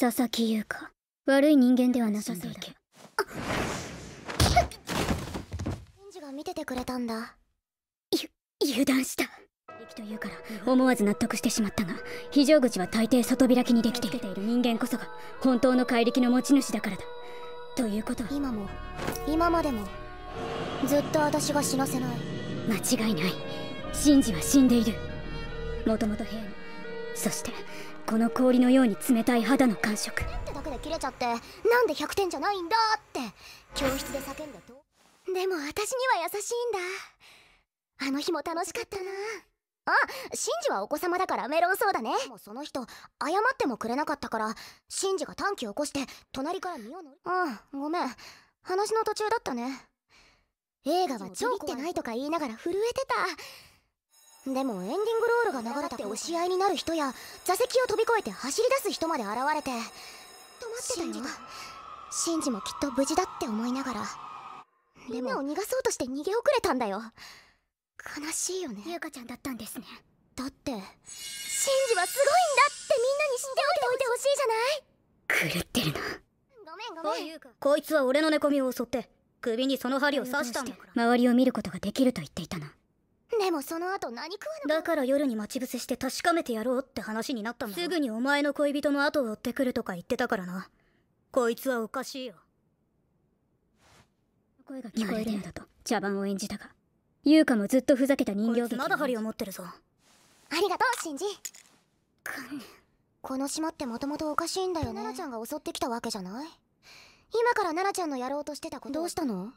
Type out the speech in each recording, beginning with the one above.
佐々木優香。悪い人間ではなさそうだ。ンジが見ててくれたんだ。油断した。力というから思わず納得してしまったが非常口は大抵外開きにできている。人間こそが本当の怪力の持ち主だからだ。ということは今も今までもずっと私が死なせない。間違いない。シンジは死んでいる。もともと部屋にそしてこの氷のように冷たい肌の感触。ってだけで切れちゃってなんで100点じゃないんだって。教室で叫んでと。でも私には優しいんだ。あの日も楽しかったな。あシンジはお子様だからメロンそうだね。でもその人謝ってもくれなかったからシンジが短期起こして隣から身を乗り。うんごめん。話の途中だったね。映画は超ってないとか言いながら震えてたでもエンディングロールが流れて押し合いになる人や座席を飛び越えて走り出す人まで現れて止まってたよ。シンジもきっと無事だって思いながらでも逃がそうとして逃げ遅れたんだよ。悲しいよね。優香ちゃんだったんですね。だってシンジはすごいんだってみんなに知っておいてほしいじゃない？狂ってるな。ごめんごめん。こいつは俺の寝込みを襲って首にその針を刺したんだ周りを見ることができると言っていたなでもその後何食うのだから夜に待ち伏せして確かめてやろうって話になったんだすぐにお前の恋人の後を追ってくるとか言ってたからな。こいつはおかしいよ。声が聞こえる。のだと。茶番を演じたが。優香もずっとふざけた人形劇まだ針を持ってるぞ。ありがとうシンジ。この島ってもともとおかしいんだよね。奈々ちゃんが襲ってきたわけじゃない今から奈々ちゃんのやろうとしてたことどうしたの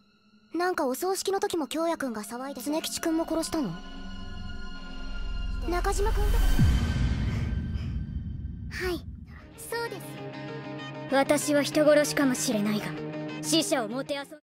なんかお葬式の時も京也くんが騒いで常吉くんも殺したの？中島くんとか。はい。そうです。私は人殺しかもしれないが死者をもてあそ